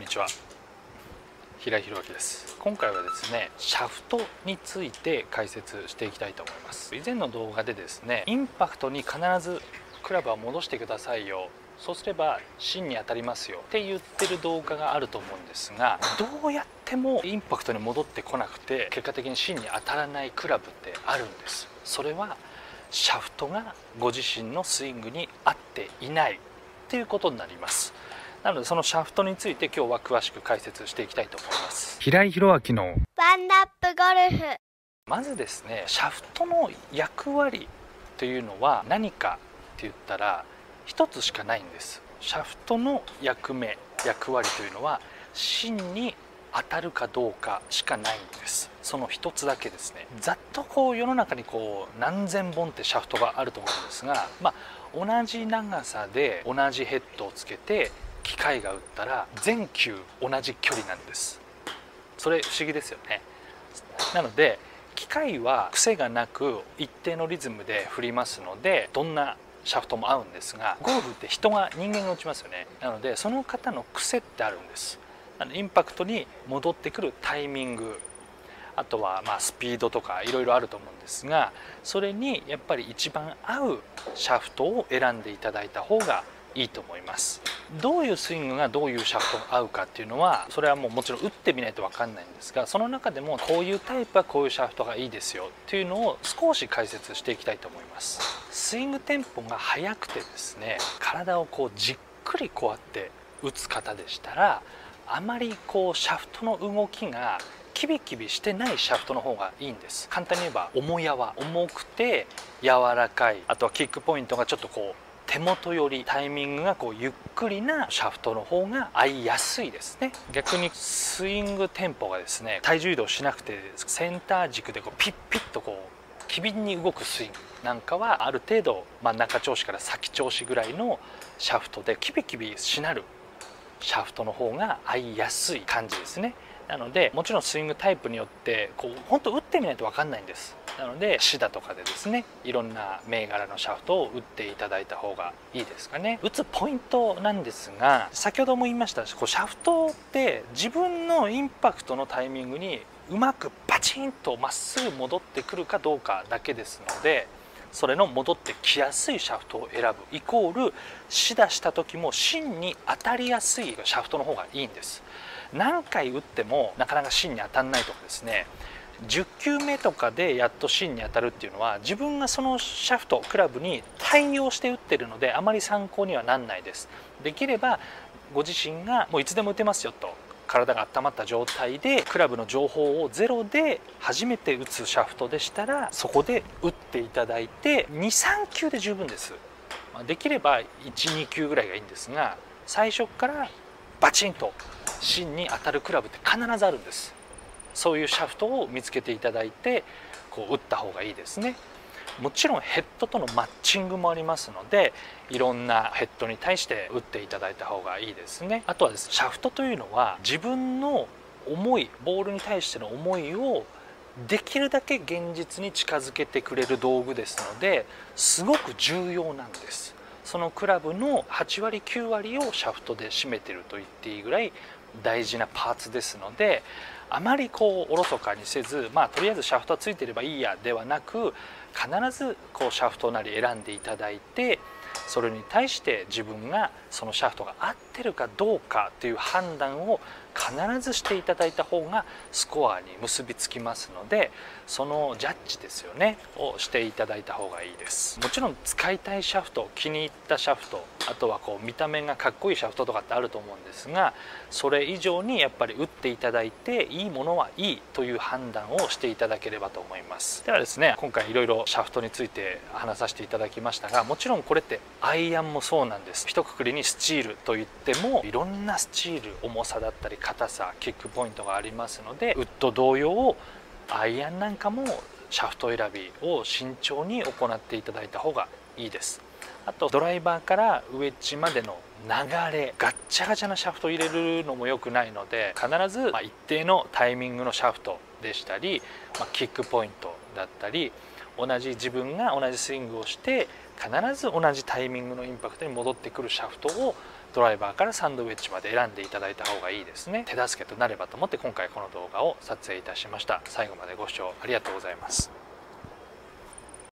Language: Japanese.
んにちは。平井弘明です。今回はですねシャフトについて解説していきたいと思います。以前の動画でですねインパクトに必ずクラブは戻してくださいよ。そうすれば芯に当たりますよ。って言ってる動画があると思うんですがどうやってもインパクトに戻ってこなくて結果的に芯に当たらないクラブってあるんです。それはシャフトがご自身のスイングに合っていないっていうことになります。なのでそのシャフトについて今日は詳しく解説していきたいと思います。平井弘明のワンダップゴルフ。まずですねシャフトの役割というのは何かって言ったら一つしかないんです。シャフトの役目役割というのは芯に当たるかどうかしかないんです。その一つだけですね。ざっとこう世の中にこう何千本ってシャフトがあると思うんですがまあ同じ長さで同じヘッドをつけて機械が打ったら全球同じ距離なんです。それ不思議ですよね。なので機械は癖がなく一定のリズムで振りますのでどんなシャフトも合うんですがゴルフって人が人間が打ちますよね。なのでその方の癖ってあるんです。インパクトに戻ってくるタイミング。あとはまスピードとかいろいろあると思うんですがそれにやっぱり一番合うシャフトを選んでいただいた方がいいと思います。どういうスイングがどういうシャフトが合うかっていうのはそれはもうもちろん打ってみないと分かんないんですがその中でもこういうタイプはこういうシャフトがいいですよっていうのを少し解説していきたいと思います。スイングテンポが速くてですね体をこうじっくりこうやって打つ方でしたらあまりこうシャフトの動きがキビキビしてないシャフトの方がいいんです。簡単に言えば重やわ重くて柔らかいあとはキックポイントがちょっとこう手元よりタイミングがこうゆっくりなシャフトの方が合いやすいですね。逆にスイングテンポがですね体重移動しなくてセンター軸でこうピッピッとこう機敏に動くスイングなんかはある程度真ん中調子から先調子ぐらいのシャフトでキビキビしなるシャフトの方が合いやすい感じですね。なのでもちろんスイングタイプによってこう本当打ってみないと分かんないんです。なのでシダとかでですねいろんな銘柄のシャフトを打っていただいた方がいいですかね。打つポイントなんですが先ほども言いましたこうシャフトって自分のインパクトのタイミングにうまくパチンとまっすぐ戻ってくるかどうかだけですのでそれの戻ってきやすいシャフトを選ぶイコールシダした時も芯に当たりやすいシャフトの方がいいんです。何回打ってもなかなか芯に当たらないとかですね10球目とかでやっと芯に当たるっていうのは自分がそのシャフトクラブに対応して打ってるのであまり参考にはなんないです。できればご自身がもういつでも打てますよと体が温まった状態でクラブの情報をゼロで初めて打つシャフトでしたらそこで打っていただいて23球で十分です。できれば12球ぐらいがいいんですが最初からバチンと芯に当たるクラブって必ずあるんです。そういうシャフトを見つけていただいてこう打った方がいいですね。もちろんヘッドとのマッチングもありますのでいろんなヘッドに対して打っていただいた方がいいですね。あとはですシャフトというのは自分の思いボールに対しての思いをできるだけ現実に近づけてくれる道具ですのですごく重要なんです。そのクラブの8割9割をシャフトで占めてると言っていいぐらい大事なパーツですのであまりこうおろそかにせずまあとりあえずシャフトはついてればいいやではなく必ずこうシャフトなり選んでいただいてそれに対して自分がそのシャフトが合ってるかどうかという判断を必ずしていただいた方がスコアに結びつきますのでそのジャッジですよねをしていただいた方がいいです。もちろん使いたいシャフト気に入ったシャフトあとはこう見た目がかっこいいシャフトとかってあると思うんですがそれ以上にやっぱり打っていただいていいものはいいという判断をしていただければと思います。ではですね今回いろいろシャフトについて話させていただきましたがもちろんこれってアイアンもそうなんです。一括りにスチールといってもいろんなスチール重さだったり硬さキックポイントがありますのでウッド同様アイアンなんかもシャフト選びを慎重に行っていただいた方がいいです。あとドライバーからウェッジまでの流れガッチャガチャなシャフトを入れるのも良くないので必ず一定のタイミングのシャフトでしたり、まキックポイントだったり同じ自分が同じスイングをして必ず同じタイミングのインパクトに戻ってくるシャフトをドライバーからサンドウェッジまで選んでいただいた方がいいですね。手助けとなればと思って今回この動画を撮影いたしました。最後までご視聴ありがとうございます。